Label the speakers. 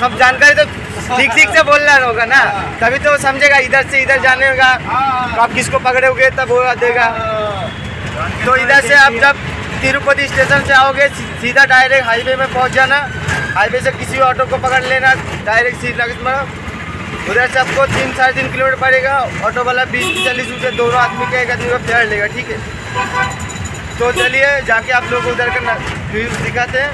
Speaker 1: सब जानकारी तो ठीक ठीक से बोलना होगा ना। हाँ। तभी तो समझेगा इधर से इधर जाने का। हाँ। आप किसको पकड़ोगे तब वो देगा। हाँ। तो इधर से आप जब तिरुपति स्टेशन से आओगे सीधा डायरेक्ट हाईवे में पहुँच जाना। हाईवे से किसी ऑटो को पकड़ लेना डायरेक्ट श्रीनगर। उधर से आपको तीन साढ़े तीन किलोमीटर पड़ेगा ऑटो वाला बीस चालीस रुपये दोनों आदमी का एक आदमी का फेयर लेगा ठीक है। तो चलिए जाके आप लोग उधर का व्यू दिखाते हैं।